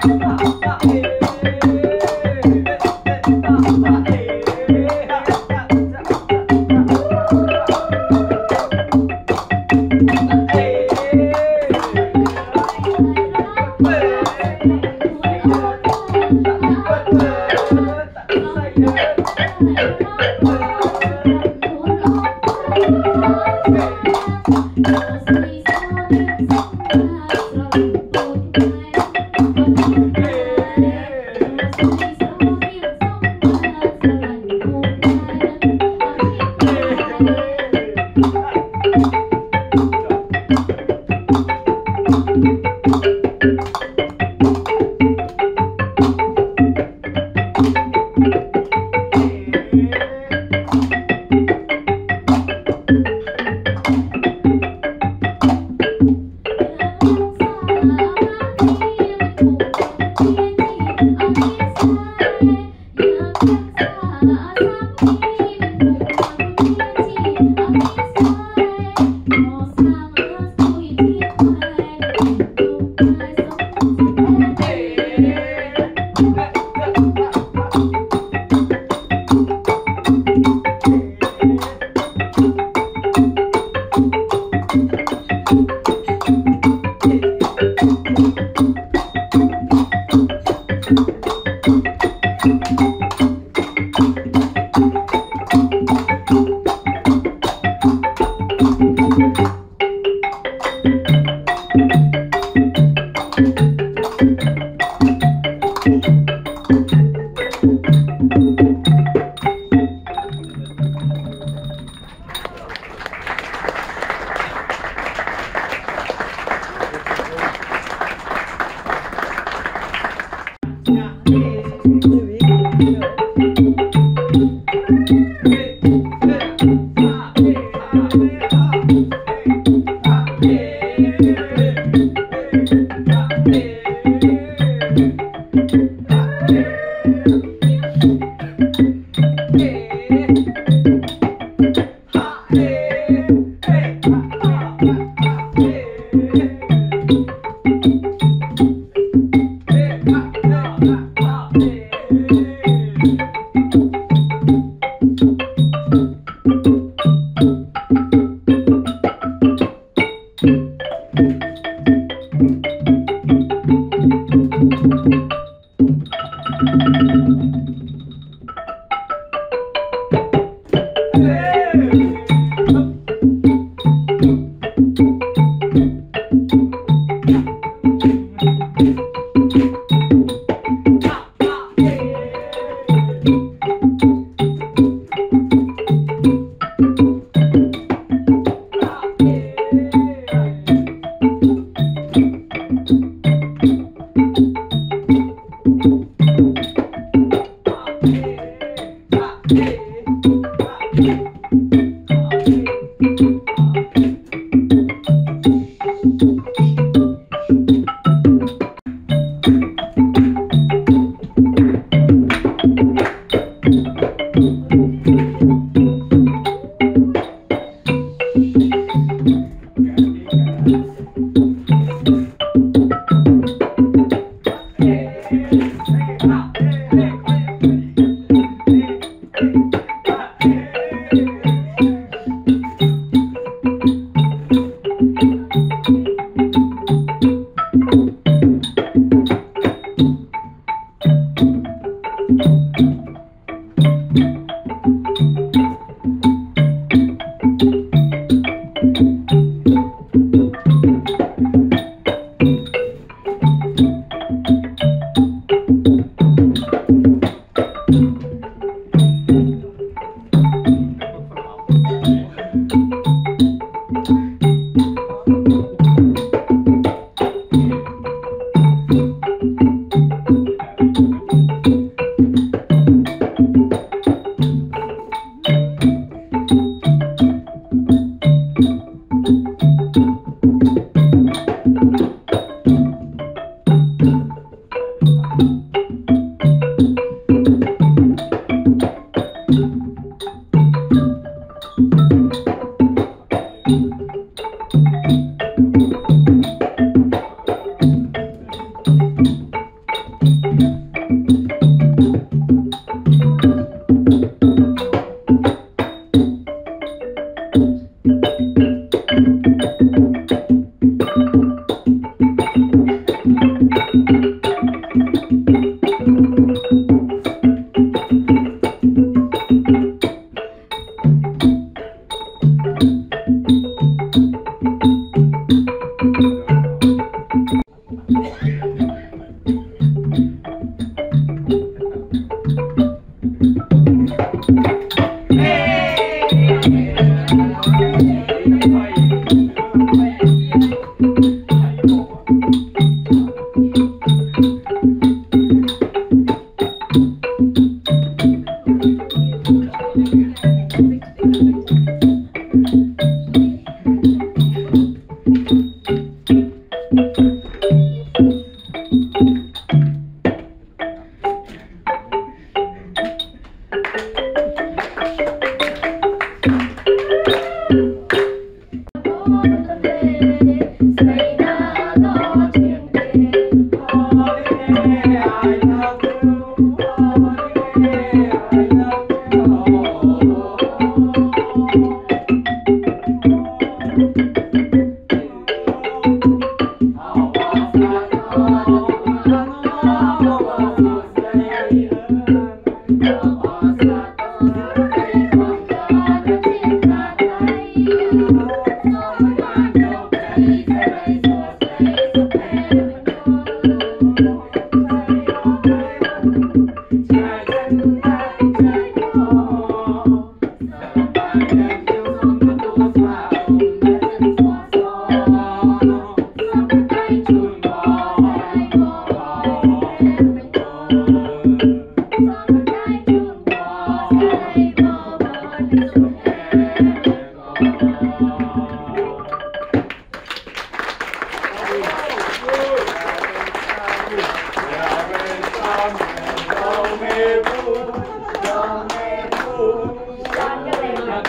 真棒 เ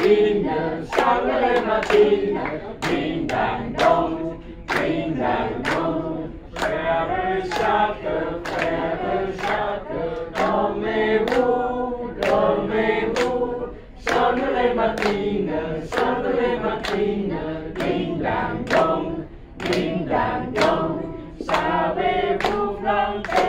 dinner, Charlotte Martina, ding dang dong, ding dang dong. Feather shaka, feather shaka, don't me woo, don't me woo. Charlotte Martina, Charlotte Martina, ring dang dong, ring dang dong. Sabe woo, blanca.